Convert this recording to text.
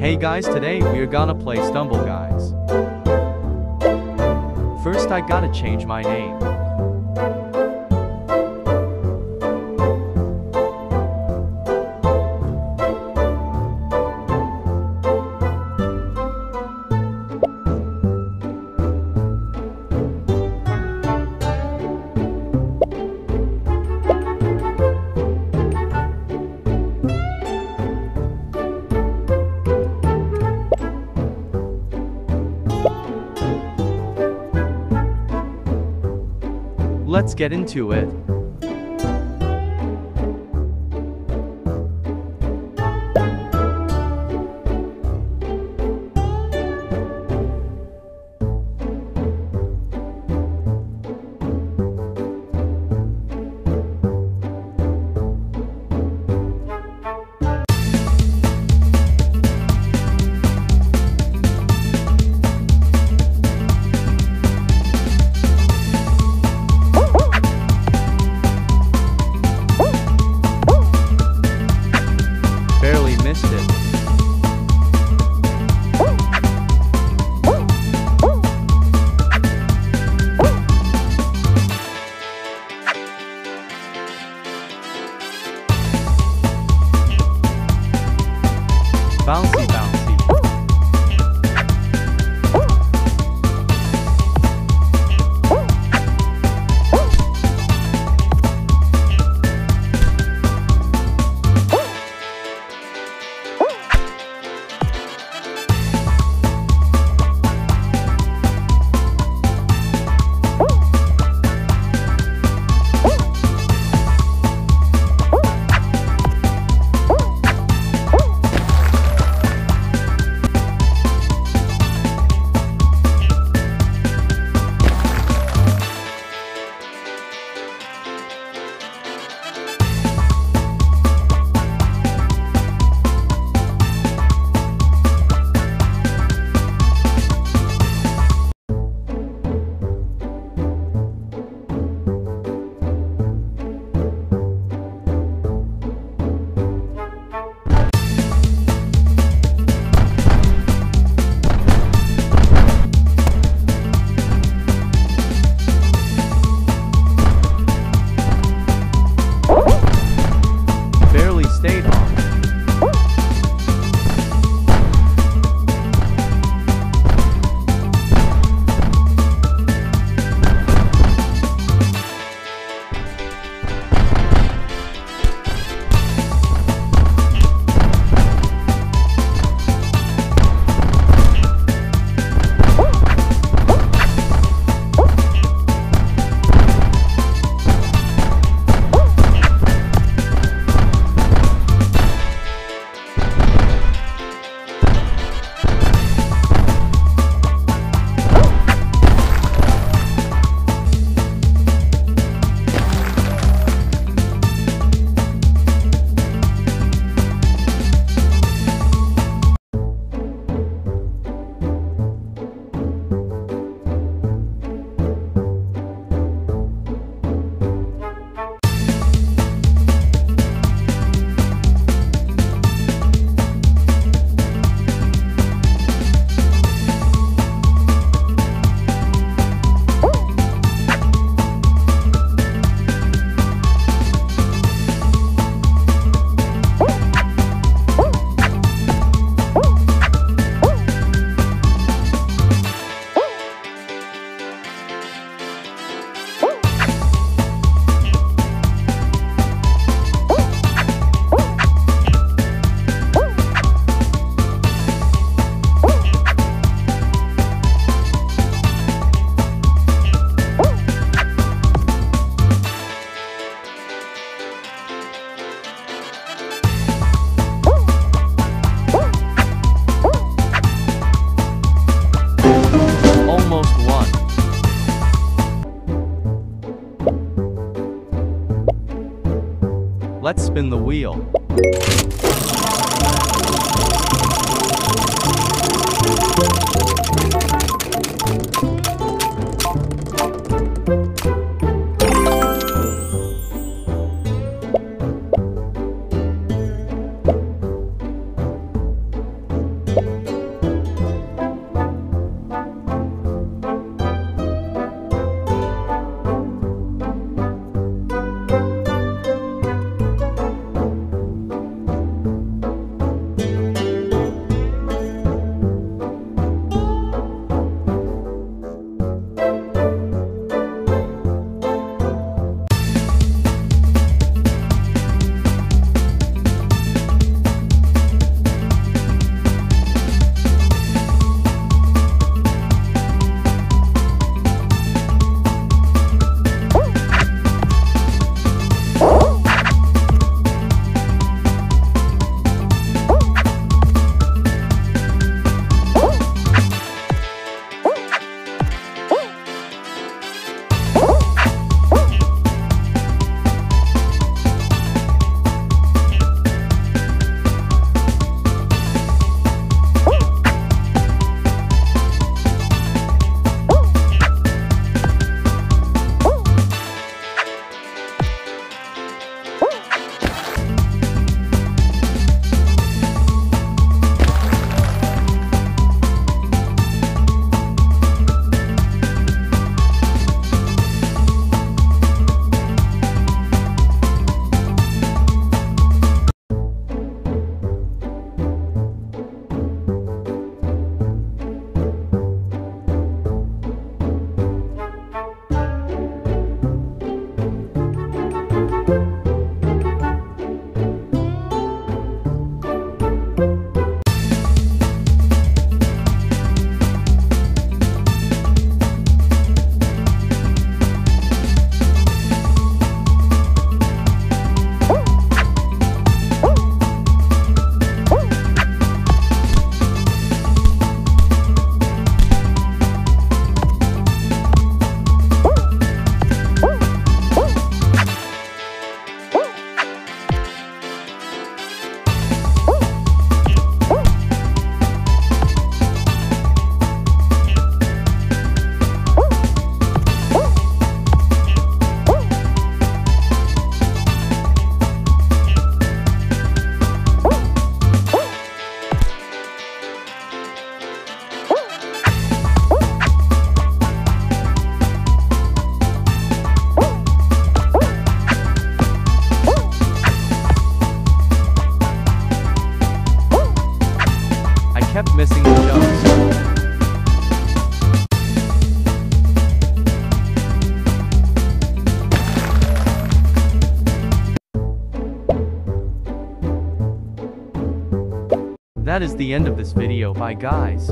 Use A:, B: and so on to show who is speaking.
A: Hey guys, today we're gonna play Stumble Guys. First, I gotta change my name. Let's get into it. Let's spin the wheel. That is the end of this video. Bye guys.